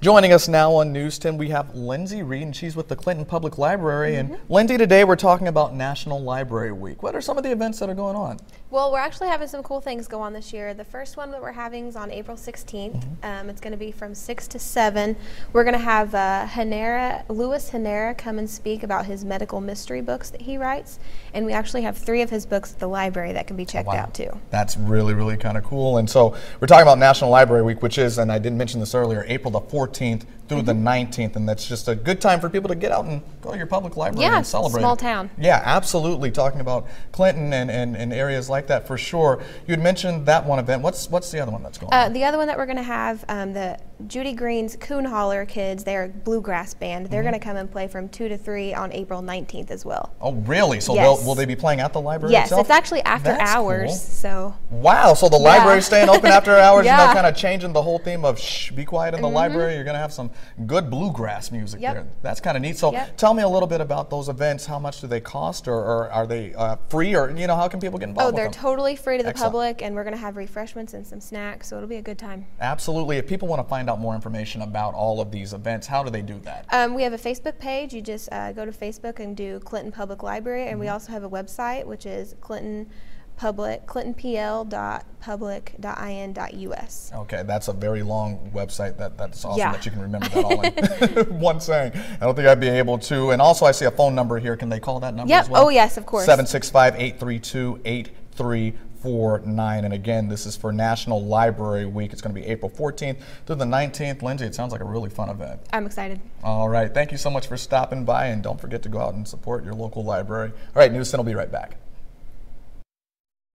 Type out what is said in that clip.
Joining us now on News 10, we have Lindsay Reed, and she's with the Clinton Public Library. And Lindsay, today we're talking about National Library Week. What are some of the events that are going on? Well, we're actually having some cool things go on this year. The first one that we're having is on April 16th. Um, it's going to be from 6 to 7. We're going to have uh, Hanera, Louis Hanera come and speak about his medical mystery books that he writes. And we actually have three of his books at the library that can be checked Wow. out too. That's really, really kind of cool. And so we're talking about National Library Week, which is, and I didn't mention this earlier, April the 14th through the Mm-hmm. 19th. And that's just a good time for people to get out and go to your public library Yeah, and celebrate. small town. Yeah, absolutely. Talking about Clinton and, and, and areas like that for sure. You had mentioned that one event. What's, what's the other one that's going on? Uh, the other one that we're going to have, um, the Judy Green's Coon Holler Kids, they're a bluegrass band. They're going to come and play from 2 to 3 on April 19th as well. Oh, really? So Yes. they'll, they be playing at the library Yes, itself? it's actually after That's hours, cool. so Wow, so the library's staying open after hours, you know, Yeah. Mm-hmm. kind of changing the whole theme of shh, be quiet in the library. You're going to have some good bluegrass music Yep. there. That's kind of neat. So Yep. tell me a little bit about those events. How much do they cost, or, or are they uh, free, or, you know, how can people get involved Oh, they're totally free to the Excellent. public, and we're going to have refreshments and some snacks, so it'll be a good time. Absolutely. If people want to find out more information about all of these events, how do they do that? Um, we have a Facebook page. You just uh, go to Facebook and do Clinton Public Library, and Mm-hmm. we also have a website, which is Clinton Public clintonpl.public.in.us. Okay, that's a very long website. That that's awesome Yeah. that you can remember that all in one saying. I don't think I'd be able to. And also, I see a phone number here. Can they call that number Yep. as well? Oh, yes, of course. 765-832-8349. And again, this is for National Library Week. It's going to be April 14th through the 19th. Lindsay, it sounds like a really fun event. I'm excited. All right, thank you so much for stopping by, and don't forget to go out and support your local library. All right, News 10 will be right back.